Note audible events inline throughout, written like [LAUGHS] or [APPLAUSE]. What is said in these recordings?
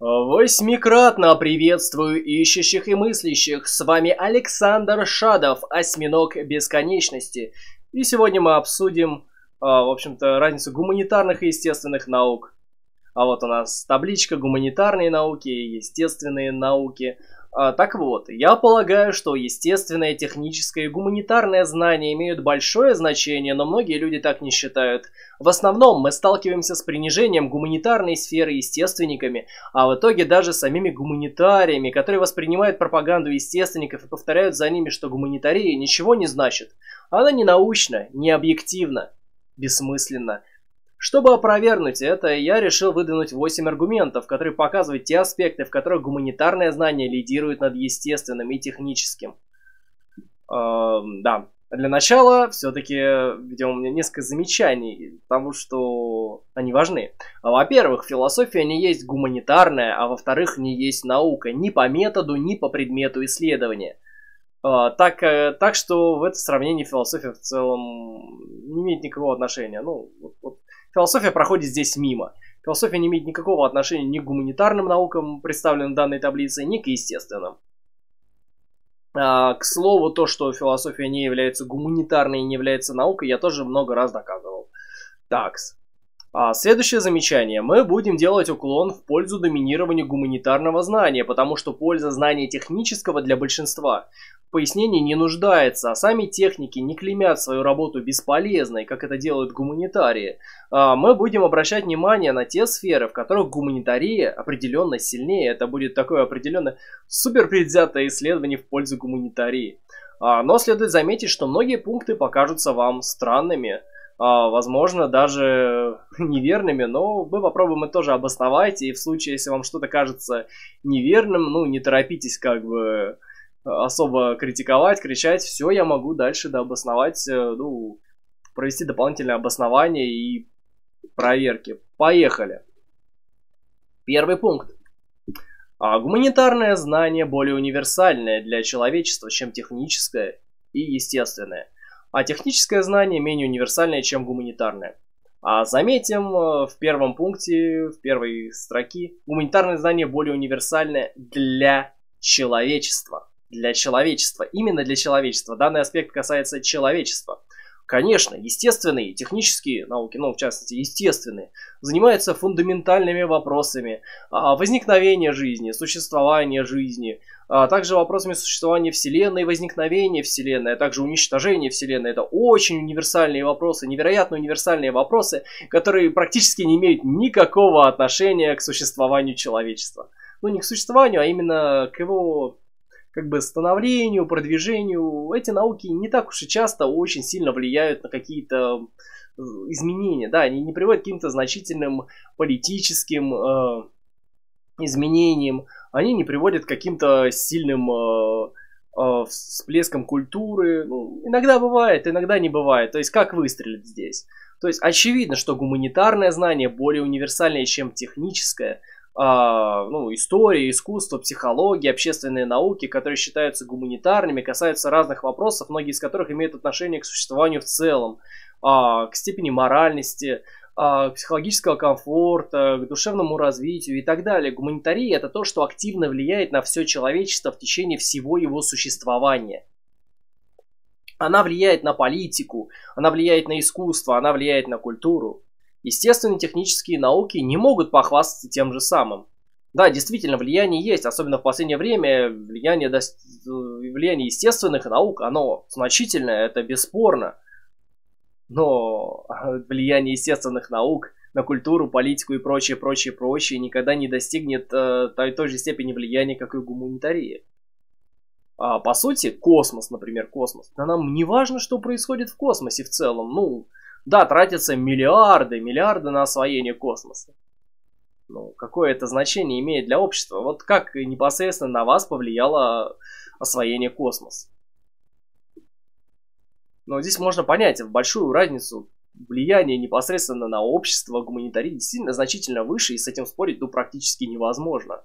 Восьмикратно приветствую ищущих и мыслящих. С вами Александр Шадов, осьминог бесконечности. И сегодня мы обсудим, а, в общем-то, разницу гуманитарных и естественных наук. А вот у нас табличка гуманитарные науки и естественные науки. А, так вот, я полагаю, что естественное, техническое и гуманитарное знание имеют большое значение, но многие люди так не считают. В основном мы сталкиваемся с принижением гуманитарной сферы естественниками, а в итоге даже самими гуманитариями, которые воспринимают пропаганду естественников и повторяют за ними, что гуманитария ничего не значит. Она не научна, не объективна, бессмысленна. Чтобы опровергнуть это, я решил выдвинуть 8 аргументов, которые показывают те аспекты, в которых гуманитарное знание лидирует над естественным и техническим. Эм, да, для начала все-таки где у меня несколько замечаний, потому что они важны. Во-первых, философия не есть гуманитарная, а во-вторых, не есть наука ни по методу, ни по предмету исследования. А, так, э, так что в это сравнение философия в целом не имеет никакого отношения. Ну, вот, вот Философия проходит здесь мимо. Философия не имеет никакого отношения ни к гуманитарным наукам, представленным в данной таблице, ни к естественным. А, к слову, то, что философия не является гуманитарной и не является наукой, я тоже много раз доказывал. Такс. А следующее замечание. Мы будем делать уклон в пользу доминирования гуманитарного знания, потому что польза знания технического для большинства пояснений не нуждается, а сами техники не клеймят свою работу бесполезной, как это делают гуманитарии. А мы будем обращать внимание на те сферы, в которых гуманитария определенно сильнее. Это будет такое определенно суперпредвзятое исследование в пользу гуманитарии. А, но следует заметить, что многие пункты покажутся вам странными, а, возможно, даже [LAUGHS] неверными, но мы попробуем это тоже обосновать, и в случае, если вам что-то кажется неверным, ну, не торопитесь как бы особо критиковать, кричать, все я могу дальше дообосновать, э, ну, провести дополнительное обоснование и проверки. Поехали. Первый пункт. А гуманитарное знание более универсальное для человечества, чем техническое и естественное. А техническое знание менее универсальное, чем гуманитарное. А заметим э, в первом пункте, в первой строке, гуманитарное знание более универсальное для человечества для человечества. Именно для человечества. Данный аспект касается человечества. Конечно, естественные, технические науки, ну, в частности, естественные, занимаются фундаментальными вопросами а, возникновения жизни, существования жизни, а также вопросами существования Вселенной, возникновения Вселенной, а также уничтожения Вселенной. Это очень универсальные вопросы, невероятно универсальные вопросы, которые практически не имеют никакого отношения к существованию человечества. Ну, не к существованию, а именно к его как бы становлению, продвижению. Эти науки не так уж и часто очень сильно влияют на какие-то э, изменения. Да, они не приводят к каким-то значительным политическим э, изменениям. Они не приводят к каким-то сильным э, э, всплескам культуры. Ну, иногда бывает, иногда не бывает. То есть как выстрелить здесь? То есть очевидно, что гуманитарное знание более универсальное, чем техническое – ну, история, искусство, психология, общественные науки, которые считаются гуманитарными, касаются разных вопросов, многие из которых имеют отношение к существованию в целом, а, к степени моральности, а, к психологического комфорта, к душевному развитию и так далее. Гуманитария это то, что активно влияет на все человечество в течение всего его существования. Она влияет на политику, она влияет на искусство, она влияет на культуру. Естественные технические науки не могут похвастаться тем же самым. Да, действительно, влияние есть, особенно в последнее время влияние, до... влияние естественных наук, оно значительное, это бесспорно. Но [LAUGHS] влияние естественных наук на культуру, политику и прочее, прочее, прочее никогда не достигнет э, той, той же степени влияния, как и гуманитария. А, по сути, космос, например, космос. Да нам не важно, что происходит в космосе в целом. Ну, да, тратятся миллиарды, миллиарды на освоение космоса. Ну, какое это значение имеет для общества? Вот как непосредственно на вас повлияло освоение космоса? Но здесь можно понять большую разницу влияния непосредственно на общество гуманитарии действительно значительно выше, и с этим спорить ну, практически невозможно.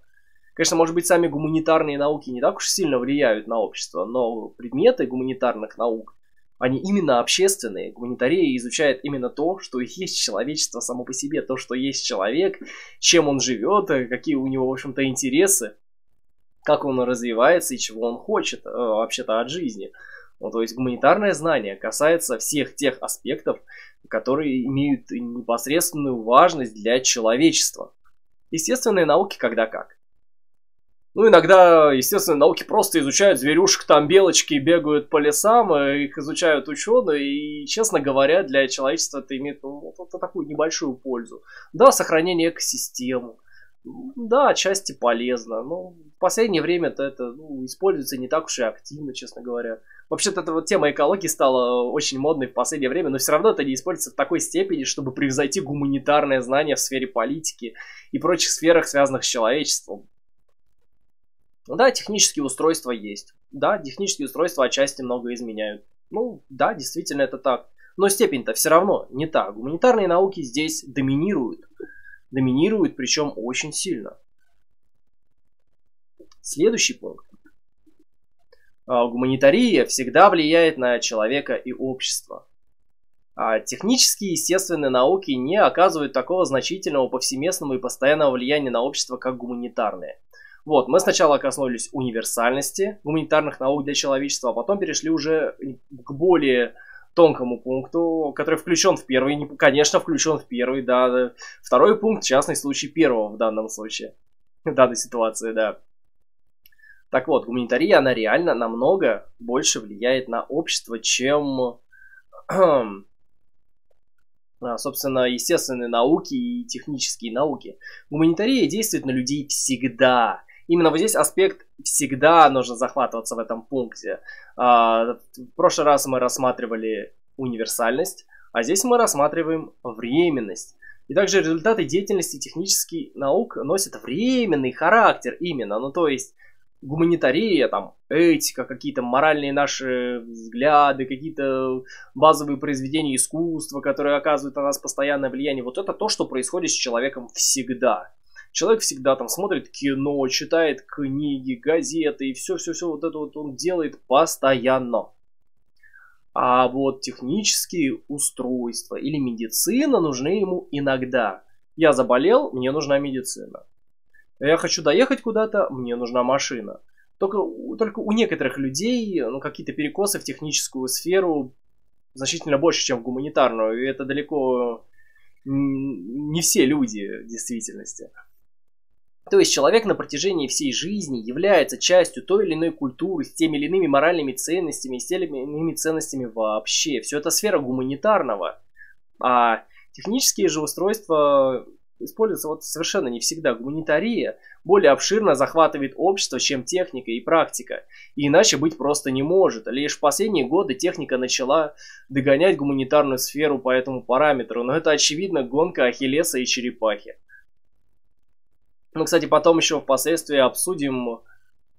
Конечно, может быть, сами гуманитарные науки не так уж сильно влияют на общество, но предметы гуманитарных наук они именно общественные. Гуманитария изучает именно то, что есть человечество само по себе, то, что есть человек, чем он живет, какие у него, в общем-то, интересы, как он развивается и чего он хочет э, вообще-то от жизни. Ну, то есть гуманитарное знание касается всех тех аспектов, которые имеют непосредственную важность для человечества. Естественные науки когда как. Ну, иногда, естественно, науки просто изучают зверюшек, там белочки бегают по лесам, э, их изучают ученые, и, честно говоря, для человечества это имеет ну, вот, такую небольшую пользу. Да, сохранение экосистемы, да, отчасти полезно, но в последнее время -то это ну, используется не так уж и активно, честно говоря. Вообще-то эта вот тема экологии стала очень модной в последнее время, но все равно это не используется в такой степени, чтобы превзойти гуманитарное знание в сфере политики и прочих сферах, связанных с человечеством. Да, технические устройства есть. Да, технические устройства отчасти много изменяют. Ну, да, действительно это так. Но степень-то все равно не та. Гуманитарные науки здесь доминируют. Доминируют, причем очень сильно. Следующий пункт. А, гуманитария всегда влияет на человека и общество. А технические и естественные науки не оказывают такого значительного повсеместного и постоянного влияния на общество, как гуманитарные. Вот, мы сначала коснулись универсальности гуманитарных наук для человечества, а потом перешли уже к более тонкому пункту, который включен в первый, конечно, включен в первый, да. Второй пункт, частный случай первого в данном случае, [LAUGHS] в данной ситуации, да. Так вот, гуманитария, она реально намного больше влияет на общество, чем, [CLEARS THROAT] собственно, естественные науки и технические науки. Гуманитария действует на людей всегда именно вот здесь аспект всегда нужно захватываться в этом пункте. А, в прошлый раз мы рассматривали универсальность, а здесь мы рассматриваем временность. И также результаты деятельности технических наук носят временный характер именно. Ну, то есть гуманитария, там, этика, какие-то моральные наши взгляды, какие-то базовые произведения искусства, которые оказывают на нас постоянное влияние. Вот это то, что происходит с человеком всегда. Человек всегда там смотрит кино, читает книги, газеты и все-все-все вот это вот он делает постоянно. А вот технические устройства или медицина нужны ему иногда. Я заболел, мне нужна медицина. Я хочу доехать куда-то, мне нужна машина. Только, только у некоторых людей ну, какие-то перекосы в техническую сферу значительно больше, чем в гуманитарную. И это далеко не все люди в действительности. То есть человек на протяжении всей жизни является частью той или иной культуры, с теми или иными моральными ценностями, с теми или иными ценностями вообще. Все это сфера гуманитарного. А технические же устройства используются вот совершенно не всегда. Гуманитария более обширно захватывает общество, чем техника и практика. И иначе быть просто не может. Лишь в последние годы техника начала догонять гуманитарную сферу по этому параметру. Но это очевидно гонка Ахиллеса и черепахи. Мы, кстати, потом еще впоследствии обсудим,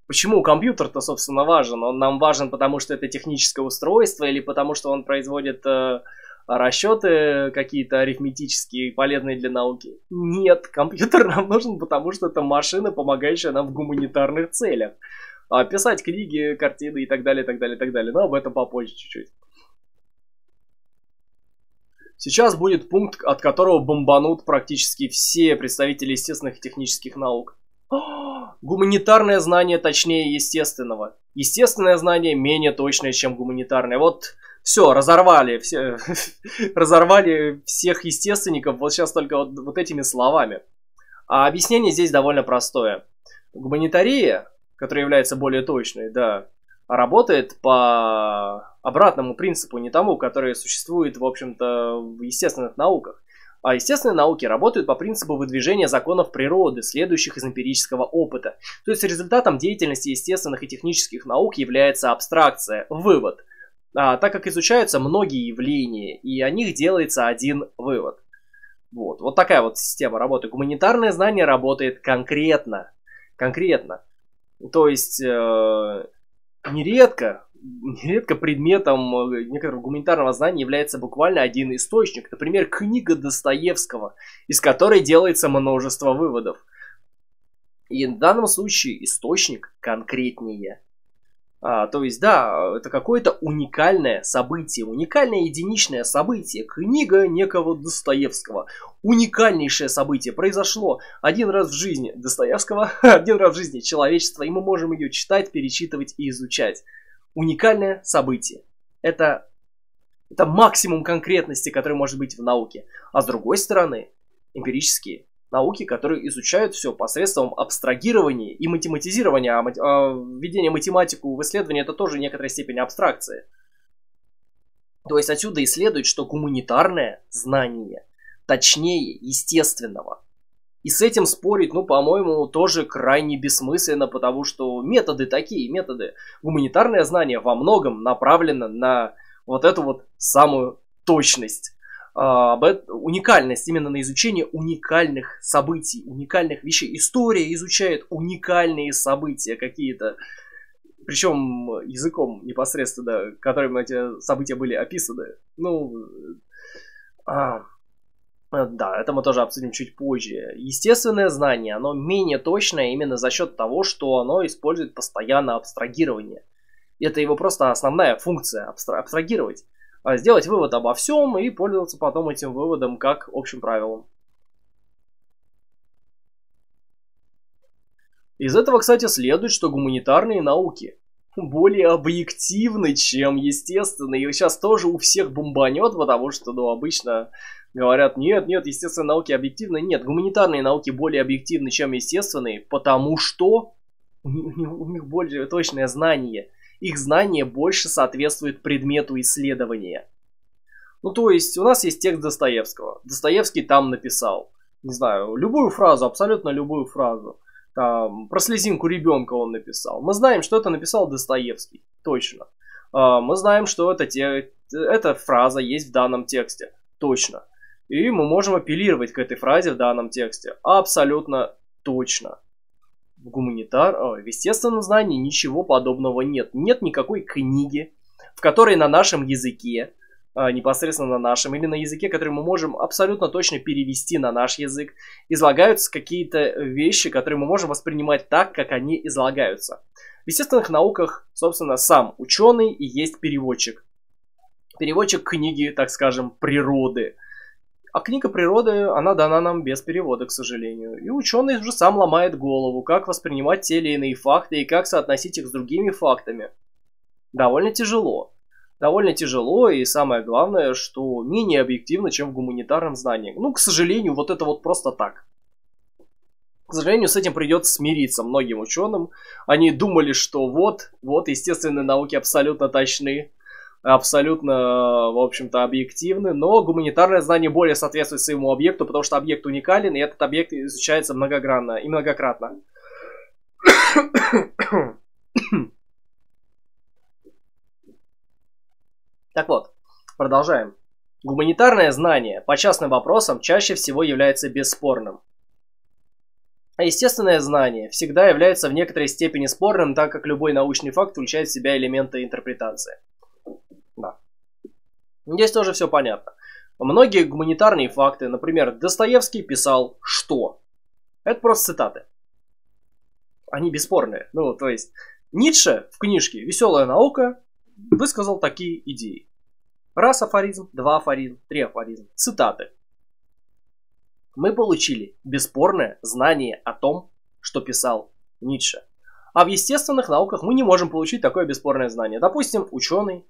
почему компьютер-то, собственно, важен. Он нам важен, потому что это техническое устройство или потому что он производит э, расчеты какие-то арифметические, полезные для науки. Нет, компьютер [LAUGHS] нам нужен, потому что это машина, помогающая нам в гуманитарных целях. А писать книги, картины и так далее, и так далее, и так далее. Но об этом попозже чуть-чуть. Сейчас будет пункт, от которого бомбанут практически все представители естественных и технических наук. Гуманитарное знание точнее естественного. Естественное знание менее точное, чем гуманитарное. Вот все, разорвали, все, [LAUGHS] разорвали всех естественников вот сейчас только вот, вот этими словами. А объяснение здесь довольно простое. Гуманитария, которая является более точной, да, работает по обратному принципу, не тому, который существует, в общем-то, в естественных науках. А естественные науки работают по принципу выдвижения законов природы, следующих из эмпирического опыта. То есть результатом деятельности естественных и технических наук является абстракция, вывод. А, так как изучаются многие явления, и о них делается один вывод. Вот, вот такая вот система работы. Гуманитарное знание работает конкретно. Конкретно. То есть э, нередко нередко предметом э, некоторого гуманитарного знания является буквально один источник. Например, книга Достоевского, из которой делается множество выводов. И в данном случае источник конкретнее. А, то есть, да, это какое-то уникальное событие, уникальное единичное событие, книга некого Достоевского. Уникальнейшее событие произошло один раз в жизни Достоевского, [LAUGHS] один раз в жизни человечества, и мы можем ее читать, перечитывать и изучать. Уникальное событие. Это, это максимум конкретности, который может быть в науке. А с другой стороны, эмпирические науки, которые изучают все посредством абстрагирования и математизирования. А, а введение математику в исследование это тоже некоторая степень абстракции. То есть отсюда и следует, что гуманитарное знание точнее естественного. И с этим спорить, ну, по-моему, тоже крайне бессмысленно, потому что методы такие, методы. Гуманитарное знание во многом направлено на вот эту вот самую точность. А, уникальность именно на изучение уникальных событий, уникальных вещей. История изучает уникальные события какие-то, причем языком непосредственно, которым эти события были описаны. Ну, а, да, это мы тоже обсудим чуть позже. Естественное знание, оно менее точное именно за счет того, что оно использует постоянно абстрагирование. Это его просто основная функция абстрагировать. А, сделать вывод обо всем и пользоваться потом этим выводом как общим правилом. Из этого, кстати, следует, что гуманитарные науки более объективны, чем естественные. И сейчас тоже у всех бомбанет, потому что, ну, обычно говорят, нет, нет, естественные науки объективны. Нет, гуманитарные науки более объективны, чем естественные, потому что у них, у них более точное знание – их знание больше соответствует предмету исследования. Ну, то есть, у нас есть текст Достоевского. Достоевский там написал, не знаю, любую фразу, абсолютно любую фразу. Там, про слезинку ребенка он написал. Мы знаем, что это написал Достоевский. Точно. А, мы знаем, что это те, эта фраза есть в данном тексте. Точно. И мы можем апеллировать к этой фразе в данном тексте. Абсолютно точно в гуманитар, в естественном знании ничего подобного нет. Нет никакой книги, в которой на нашем языке, а, непосредственно на нашем, или на языке, который мы можем абсолютно точно перевести на наш язык, излагаются какие-то вещи, которые мы можем воспринимать так, как они излагаются. В естественных науках, собственно, сам ученый и есть переводчик. Переводчик книги, так скажем, природы. А книга природы, она дана нам без перевода, к сожалению. И ученый уже сам ломает голову, как воспринимать те или иные факты и как соотносить их с другими фактами. Довольно тяжело. Довольно тяжело, и самое главное, что менее объективно, чем в гуманитарном знании. Ну, к сожалению, вот это вот просто так. К сожалению, с этим придется смириться многим ученым. Они думали, что вот, вот, естественные науки абсолютно точны, абсолютно, в общем-то, объективны, но гуманитарное знание более соответствует своему объекту, потому что объект уникален, и этот объект изучается многогранно и многократно. Так вот, продолжаем. Гуманитарное знание по частным вопросам чаще всего является бесспорным. А естественное знание всегда является в некоторой степени спорным, так как любой научный факт включает в себя элементы интерпретации. Здесь тоже все понятно. Многие гуманитарные факты, например, Достоевский писал «что?». Это просто цитаты. Они бесспорные. Ну, то есть, Ницше в книжке «Веселая наука» высказал такие идеи. Раз афоризм, два афоризм, три афоризм. Цитаты. Мы получили бесспорное знание о том, что писал Ницше. А в естественных науках мы не можем получить такое бесспорное знание. Допустим, ученый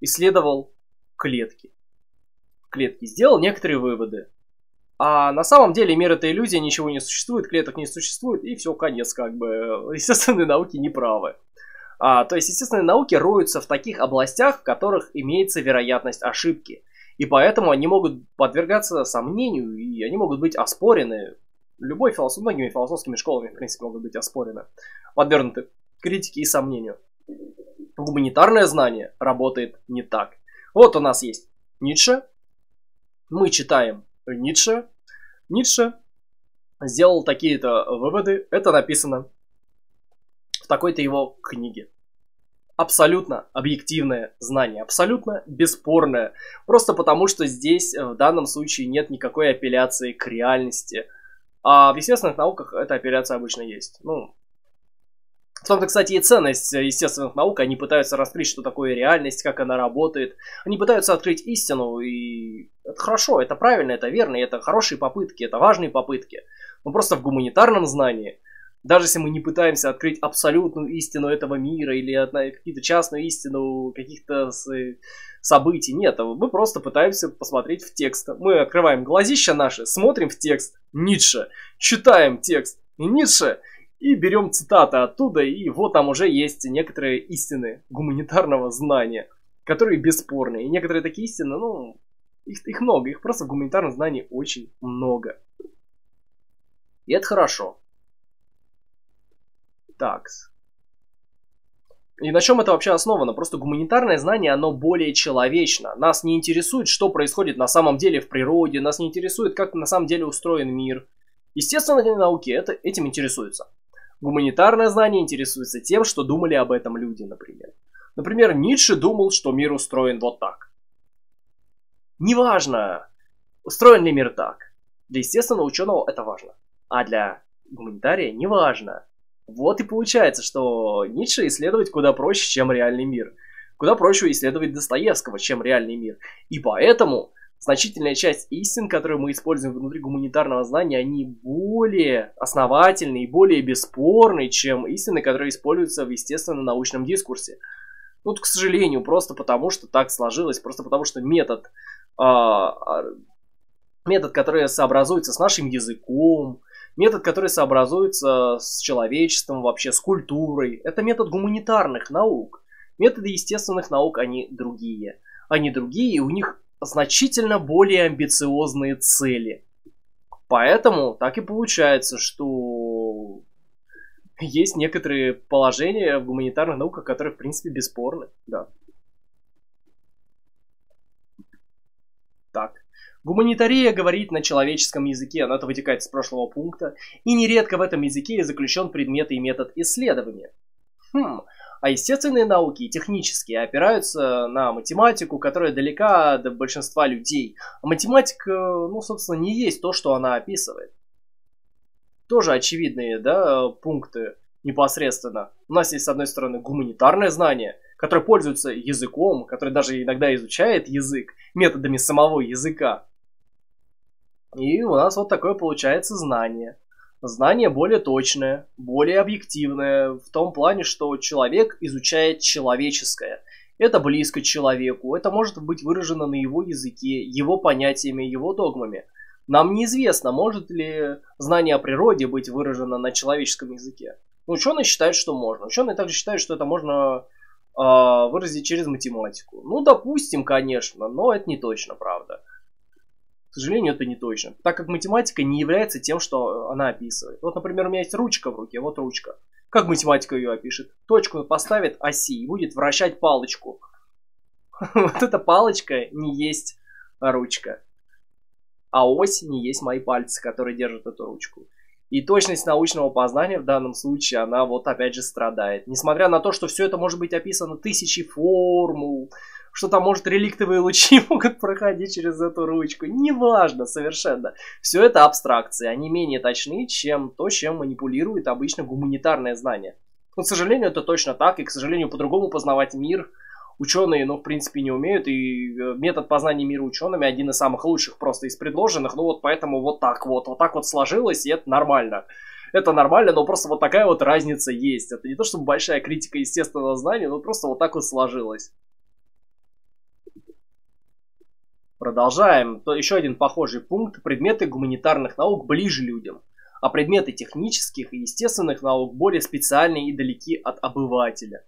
исследовал клетки. Клетки сделал некоторые выводы. А на самом деле мир это иллюзия, ничего не существует, клеток не существует, и все, конец, как бы. Естественные науки неправы. А, то есть естественные науки роются в таких областях, в которых имеется вероятность ошибки. И поэтому они могут подвергаться сомнению, и они могут быть оспорены. Любой философ, многими философскими школами, в принципе, могут быть оспорены. Подвергнуты критике и сомнению гуманитарное знание работает не так. Вот у нас есть Ницше. Мы читаем Ницше. Ницше сделал такие-то выводы. Это написано в такой-то его книге. Абсолютно объективное знание, абсолютно бесспорное. Просто потому, что здесь э, в данном случае нет никакой апелляции к реальности. А в естественных науках эта апелляция обычно есть. Ну, В том-то, кстати, и ценность естественных наук. Они пытаются раскрыть, что такое реальность, как она работает. Они пытаются открыть истину, и это хорошо, это правильно, это верно, это хорошие попытки, это важные попытки. Но просто в гуманитарном знании, даже если мы не пытаемся открыть абсолютную истину этого мира или какие-то частную истину каких-то событий, нет, мы просто пытаемся посмотреть в текст. Мы открываем глазища наши, смотрим в текст Ницше, читаем текст Ницше, и берем цитаты оттуда, и вот там уже есть некоторые истины гуманитарного знания, которые бесспорны. И некоторые такие истины, ну, их, их много, их просто в гуманитарном знании очень много. И это хорошо. Так. И на чем это вообще основано? Просто гуманитарное знание, оно более человечно. Нас не интересует, что происходит на самом деле в природе, нас не интересует, как на самом деле устроен мир. Естественно, науки это, этим интересуются. Гуманитарное знание интересуется тем, что думали об этом люди, например. Например, Ницше думал, что мир устроен вот так. Неважно, устроен ли мир так. Для естественного ученого это важно. А для гуманитария неважно. Вот и получается, что Ницше исследовать куда проще, чем реальный мир. Куда проще исследовать Достоевского, чем реальный мир. И поэтому значительная часть истин, которые мы используем внутри гуманитарного знания, они более основательные и более бесспорные, чем истины, которые используются в естественно-научном дискурсе. Ну, к сожалению, просто потому, что так сложилось, просто потому, что метод, а, метод, который сообразуется с нашим языком, метод, который сообразуется с человечеством, вообще с культурой, это метод гуманитарных наук. Методы естественных наук, они другие. Они другие, и у них значительно более амбициозные цели. Поэтому так и получается, что есть некоторые положения в гуманитарных науках, которые, в принципе, бесспорны. Да. Так. Гуманитария говорит на человеческом языке, но это вытекает из прошлого пункта, и нередко в этом языке заключен предмет и метод исследования. Хм, а естественные науки и технические опираются на математику, которая далека до большинства людей. А математика, ну, собственно, не есть то, что она описывает. Тоже очевидные, да, пункты непосредственно. У нас есть, с одной стороны, гуманитарное знание, которое пользуется языком, которое даже иногда изучает язык методами самого языка. И у нас вот такое получается знание. Знание более точное, более объективное, в том плане, что человек изучает человеческое. Это близко человеку, это может быть выражено на его языке, его понятиями, его догмами. Нам неизвестно, может ли знание о природе быть выражено на человеческом языке. Но ученые считают, что можно. Ученые также считают, что это можно э, выразить через математику. Ну, допустим, конечно, но это не точно, правда сожалению, это не точно, так как математика не является тем, что она описывает. Вот, например, у меня есть ручка в руке, вот ручка. Как математика ее опишет? Точку поставит оси и будет вращать палочку. [LAUGHS] Вот эта палочка не есть ручка. А ось не есть мои пальцы, которые держат эту ручку. И точность научного познания в данном случае, она вот опять же страдает. Несмотря на то, что все это может быть описано тысячи формул, что там, может, реликтовые лучи [LAUGHS] могут проходить через эту ручку. Неважно совершенно. Все это абстракции. Они менее точны, чем то, чем манипулирует обычно гуманитарное знание. Но, к сожалению, это точно так. И, к сожалению, по-другому познавать мир ученые, ну, в принципе, не умеют. И э, метод познания мира учеными один из самых лучших просто из предложенных. Ну, вот поэтому вот так вот. Вот так вот сложилось, и это нормально это нормально, но просто вот такая вот разница есть. Это не то, чтобы большая критика естественного знания, но просто вот так вот сложилось. Продолжаем. То еще один похожий пункт. Предметы гуманитарных наук ближе людям, а предметы технических и естественных наук более специальные и далеки от обывателя.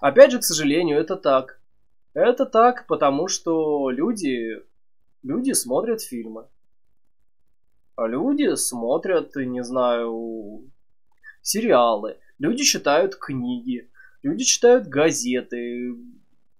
Опять же, к сожалению, это так. Это так, потому что люди, люди смотрят фильмы. А люди смотрят, не знаю, сериалы. Люди читают книги. Люди читают газеты,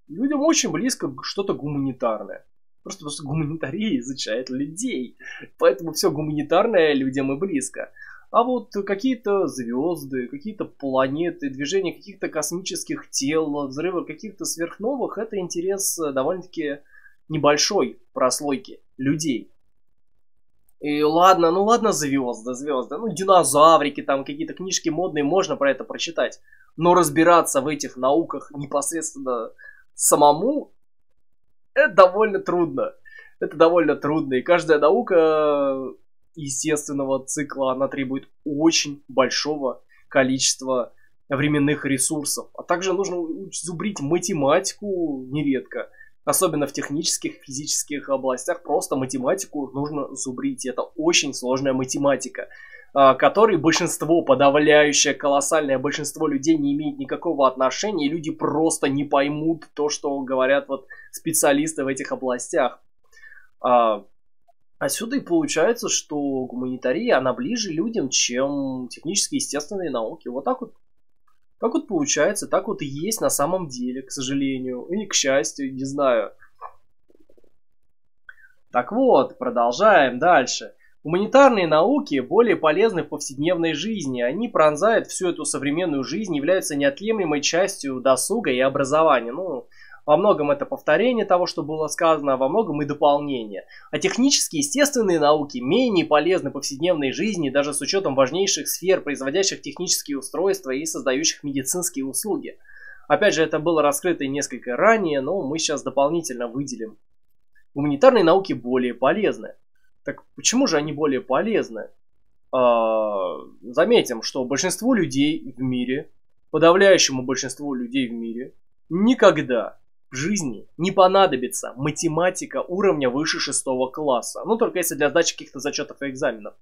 людям очень близко что-то гуманитарное. Просто потому что гуманитария [LAUGHS] изучает людей. Поэтому все гуманитарное людям и близко. А вот какие-то звезды, какие-то планеты, движение каких-то космических тел, взрывы каких-то сверхновых, это интерес довольно-таки небольшой прослойки людей. И ладно, ну ладно, звезды, звезды, ну динозаврики, там какие-то книжки модные, можно про это прочитать. Но разбираться в этих науках непосредственно самому, это довольно трудно. Это довольно трудно. И каждая наука естественного цикла, она требует очень большого количества временных ресурсов. А также нужно зубрить математику нередко. Особенно в технических, физических областях. Просто математику нужно зубрить. Это очень сложная математика, а, которой большинство, подавляющее, колоссальное большинство людей не имеет никакого отношения. И люди просто не поймут то, что говорят вот специалисты в этих областях. А, отсюда и получается, что гуманитария, она ближе людям, чем технические естественные науки. Вот так вот так вот получается, так вот и есть на самом деле, к сожалению. И к счастью, не знаю. Так вот, продолжаем дальше. Гуманитарные науки более полезны в повседневной жизни. Они пронзают всю эту современную жизнь, являются неотъемлемой частью досуга и образования. Ну, во многом это повторение того, что было сказано, а во многом и дополнение. А технические естественные науки менее полезны в повседневной жизни, даже с учетом важнейших сфер, производящих технические устройства и создающих медицинские услуги. Опять же, это было раскрыто несколько ранее, но мы сейчас дополнительно выделим. Гуманитарные науки более полезны. Так почему же они более полезны? А, заметим, что большинству людей в мире, подавляющему большинству людей в мире, никогда в жизни не понадобится математика уровня выше шестого класса. Ну, только если для сдачи каких-то зачетов и экзаменов.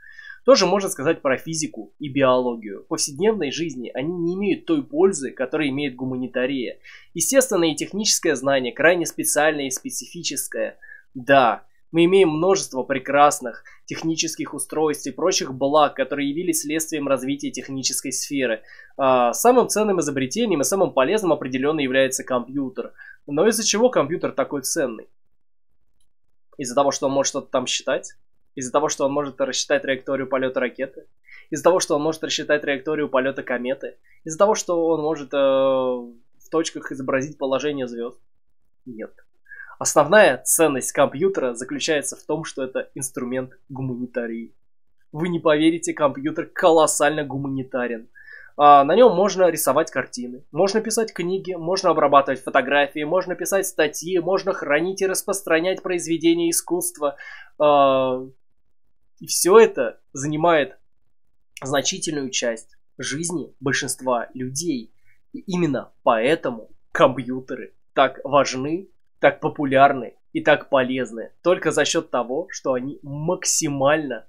Тоже можно сказать про физику и биологию. В повседневной жизни они не имеют той пользы, которую имеет гуманитария. Естественное и техническое знание крайне специальное и специфическое. Да, мы имеем множество прекрасных технических устройств и прочих благ, которые явились следствием развития технической сферы. А, самым ценным изобретением и самым полезным определенно является компьютер. Но из-за чего компьютер такой ценный? Из-за того, что он может что-то там считать? Из-за того, что он может рассчитать траекторию полета ракеты? Из-за того, что он может рассчитать траекторию полета кометы? Из-за того, что он может э, в точках изобразить положение звезд? Нет. Основная ценность компьютера заключается в том, что это инструмент гуманитарии. Вы не поверите, компьютер колоссально гуманитарен. А, на нем можно рисовать картины, можно писать книги, можно обрабатывать фотографии, можно писать статьи, можно хранить и распространять произведения искусства. А, и все это занимает значительную часть жизни большинства людей. И именно поэтому компьютеры так важны так популярны и так полезны только за счет того, что они максимально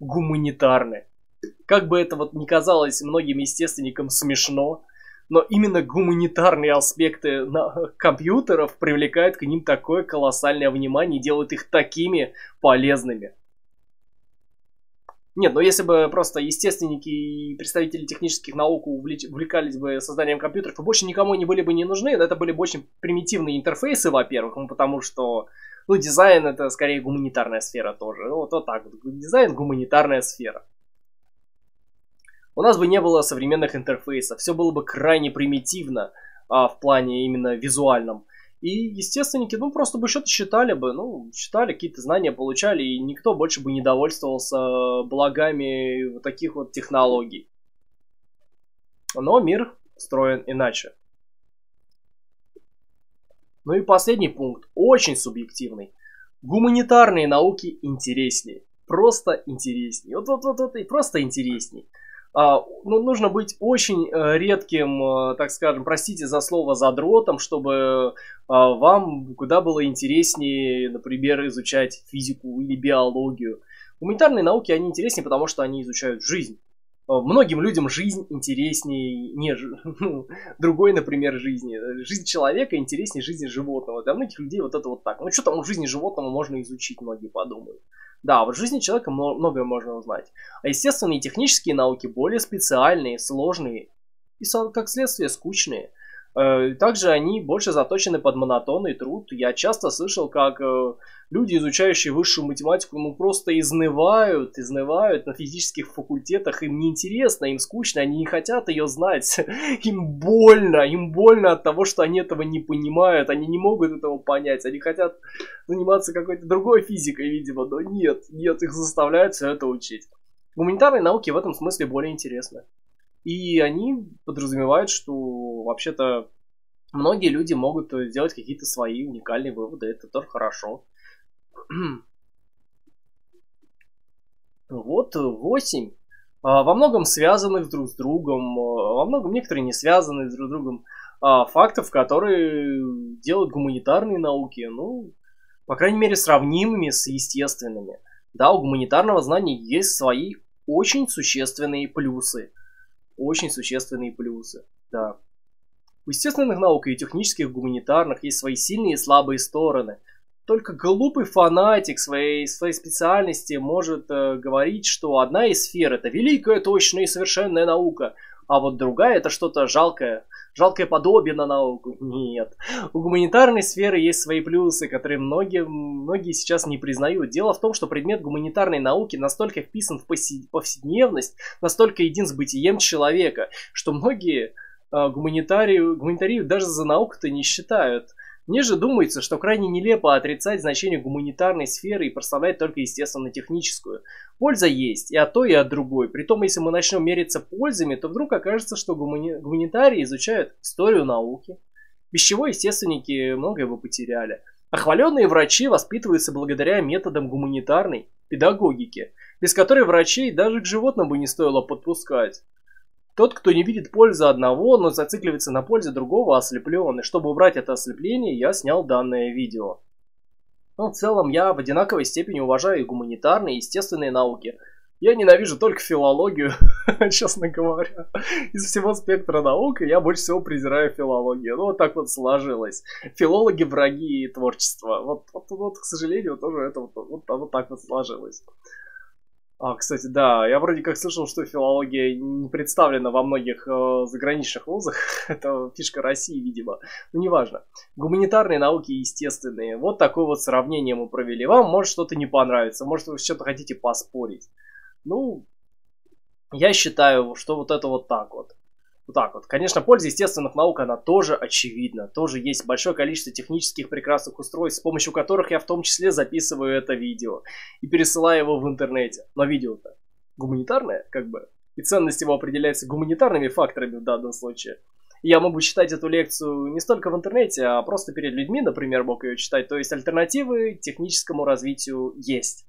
гуманитарны. Как бы это вот ни казалось многим естественникам смешно, но именно гуманитарные аспекты компьютеров привлекают к ним такое колоссальное внимание и делают их такими полезными. Нет, но если бы просто естественники и представители технических наук увлекались бы созданием компьютеров, и больше никому не были бы не нужны, это были бы очень примитивные интерфейсы, во-первых, ну, потому что, ну, дизайн это скорее гуманитарная сфера тоже. Ну, вот, вот так вот. Дизайн гуманитарная сфера. У нас бы не было современных интерфейсов, все было бы крайне примитивно а, в плане именно визуальном. И естественники, ну, просто бы что-то считали бы, ну, считали, какие-то знания получали, и никто больше бы не довольствовался благами вот таких вот технологий. Но мир строен иначе. Ну и последний пункт, очень субъективный. Гуманитарные науки интереснее. Просто интереснее. Вот, вот, вот, вот и просто интереснее. А, ну, нужно быть очень э, редким, э, так скажем, простите за слово, задротом, чтобы а, вам куда было интереснее, например, изучать физику или биологию. Гуманитарные науки, они интереснее, потому что они изучают жизнь. А, многим людям жизнь интереснее не ну, [LAUGHS] другой, например, жизни. Жизнь человека интереснее жизни животного. Для многих людей вот это вот так. Ну что там в жизни животного можно изучить, многие подумают. Да, в жизни человека многое можно узнать. А естественные технические науки более специальные, сложные и, как следствие, скучные. Э, также они больше заточены под монотонный труд. Я часто слышал, как э, люди, изучающие высшую математику, ну просто изнывают, изнывают на физических факультетах. Им неинтересно, им скучно, они не хотят ее знать. [LAUGHS] Им больно, им больно от того, что они этого не понимают, они не могут этого понять. Они хотят заниматься какой-то другой физикой, видимо, но нет, нет, их заставляют все это учить. Гуманитарные науки в этом смысле более интересны. И они подразумевают, что вообще-то многие люди могут сделать какие-то свои уникальные выводы. Это тоже хорошо. [CLEARS THROAT] Вот 8. А, во многом связанных друг с другом, а, во многом некоторые не связаны друг с другом а, фактов, которые делают гуманитарные науки, ну, по крайней мере, сравнимыми с естественными. Да, у гуманитарного знания есть свои очень существенные плюсы очень существенные плюсы. Да. У естественных наук и технических гуманитарных есть свои сильные и слабые стороны. Только глупый фанатик своей, своей специальности может э, говорить, что одна из сфер это великая, точная и совершенная наука, а вот другая это что-то жалкое, жалкое подобие на науку. Нет. У гуманитарной сферы есть свои плюсы, которые многие, многие сейчас не признают. Дело в том, что предмет гуманитарной науки настолько вписан в повседневность, настолько един с бытием человека, что многие гуманитарию, гуманитарию даже за науку-то не считают. Мне же думается, что крайне нелепо отрицать значение гуманитарной сферы и прославлять только естественно-техническую. Польза есть и от той, и от другой. Притом, если мы начнем мериться пользами, то вдруг окажется, что гумани... гуманитарии изучают историю науки, без чего естественники многое бы потеряли. А врачи воспитываются благодаря методам гуманитарной педагогики, без которой врачей даже к животным бы не стоило подпускать. Тот, кто не видит пользы одного, но зацикливается на пользе другого, ослеплен. И чтобы убрать это ослепление, я снял данное видео. Но в целом я в одинаковой степени уважаю и гуманитарные, и естественные науки. Я ненавижу только филологию, [LAUGHS] честно говоря. Из всего спектра наук я больше всего презираю филологию. Ну, вот так вот сложилось. Филологи враги творчества. Вот, вот, вот к сожалению, тоже это вот, вот, вот так вот сложилось. А, кстати, да, я вроде как слышал, что филология не представлена во многих э, заграничных вузах. [LAUGHS] Это фишка России, видимо. Но неважно. Гуманитарные науки естественные. Вот такое вот сравнение мы провели. Вам может что-то не понравится, может вы что-то хотите поспорить. Ну, я считаю, что вот это вот так вот. Вот так вот. Конечно, польза естественных наук, она тоже очевидна. Тоже есть большое количество технических прекрасных устройств, с помощью которых я в том числе записываю это видео и пересылаю его в интернете. Но видео-то гуманитарное, как бы. И ценность его определяется гуманитарными факторами в данном случае. Я могу читать эту лекцию не столько в интернете, а просто перед людьми, например, мог ее читать. То есть альтернативы техническому развитию есть.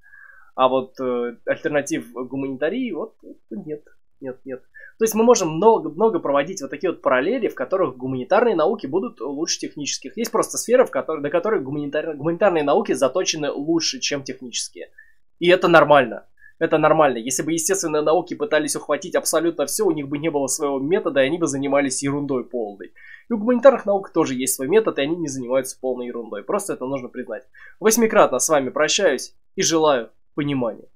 А вот э, альтернатив гуманитарии вот нет, нет, нет. То есть мы можем много-много проводить вот такие вот параллели, в которых гуманитарные науки будут лучше технических. Есть просто сферы, в которых, до которых гуманитар... гуманитарные науки заточены лучше, чем технические. И это нормально. Это нормально. Если бы естественные науки пытались ухватить абсолютно все, у них бы не было своего метода, и они бы занимались ерундой полной. И у гуманитарных наук тоже есть свой метод, и они не занимаются полной ерундой. Просто это нужно признать. Восьмикратно с вами прощаюсь и желаю понимания.